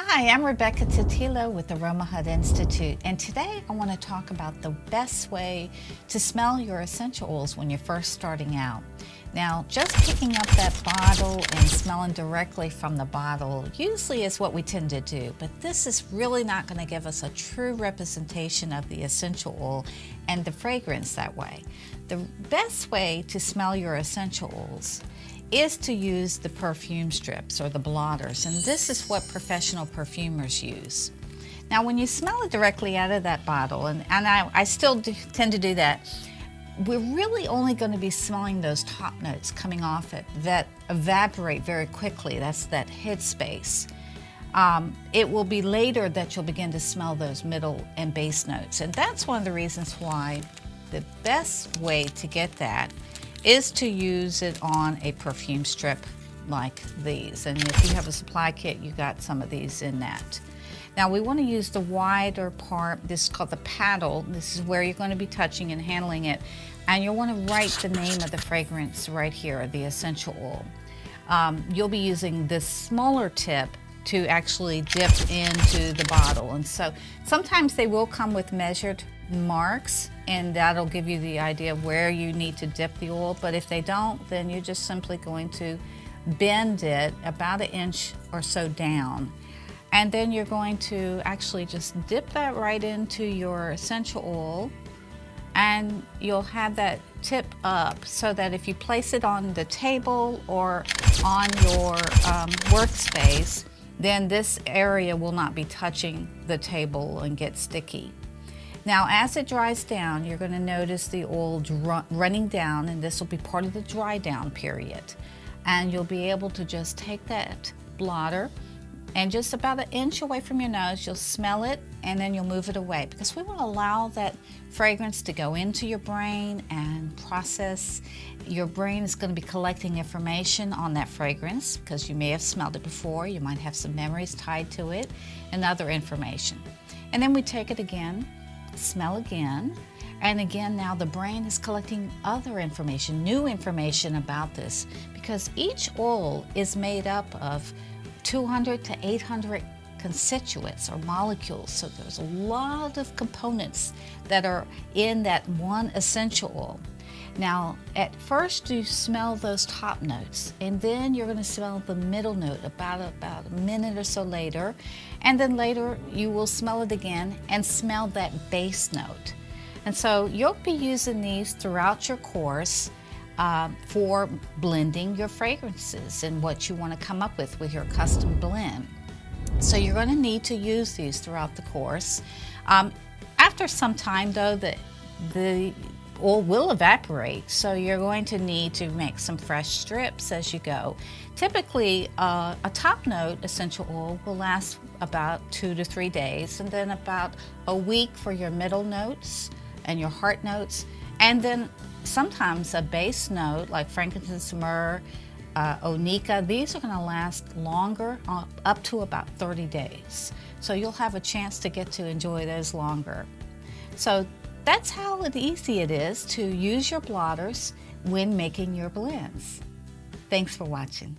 Hi, I'm Rebecca Totilo with the Aroma Hut Institute, and today I want to talk about the best way to smell your essential oils when you're first starting out. Now, just picking up that bottle and smelling directly from the bottle usually is what we tend to do, but this is really not going to give us a true representation of the essential oil and the fragrance that way. The best way to smell your essential oils is to use the perfume strips or the blotters, and this is what professional perfumers use. Now, when you smell it directly out of that bottle, and, and I, I still do, tend to do that, we're really only going to be smelling those top notes coming off it that evaporate very quickly. That's that head space. Um, it will be later that you'll begin to smell those middle and base notes. And that's one of the reasons why the best way to get that is to use it on a perfume strip like these. And if you have a supply kit, you got some of these in that. Now we want to use the wider part, this is called the paddle. This is where you're going to be touching and handling it. And you'll want to write the name of the fragrance right here, the essential oil. Um, you'll be using this smaller tip to actually dip into the bottle. And so sometimes they will come with measured marks and that'll give you the idea of where you need to dip the oil. But if they don't, then you're just simply going to bend it about an inch or so down. And then you're going to actually just dip that right into your essential oil and you'll have that tip up so that if you place it on the table or on your um, workspace, then this area will not be touching the table and get sticky. Now as it dries down, you're going to notice the oil running down and this will be part of the dry down period. And you'll be able to just take that blotter and just about an inch away from your nose, you'll smell it and then you'll move it away because we want to allow that fragrance to go into your brain and process. Your brain is going to be collecting information on that fragrance because you may have smelled it before, you might have some memories tied to it, and other information. And then we take it again, smell again, and again, now the brain is collecting other information, new information about this, because each oil is made up of 200 to 800 constituents or molecules. So there's a lot of components that are in that one essential oil. Now, at first you smell those top notes, and then you're going to smell the middle note about, about a minute or so later, and then later you will smell it again and smell that base note. And so you'll be using these throughout your course uh, for blending your fragrances and what you want to come up with with your custom blend. So you're going to need to use these throughout the course. Um, after some time though, the, the oil will evaporate, so you're going to need to make some fresh strips as you go. Typically, uh, a top note essential oil will last about two to three days, and then about a week for your middle notes and your heart notes, and then sometimes a base note like frankincense, myrrh, uh, Onycha, these are going to last longer, uh, up to about 30 days. So you'll have a chance to get to enjoy those longer. So that's how easy it is to use your blotters when making your blends. Thanks for watching.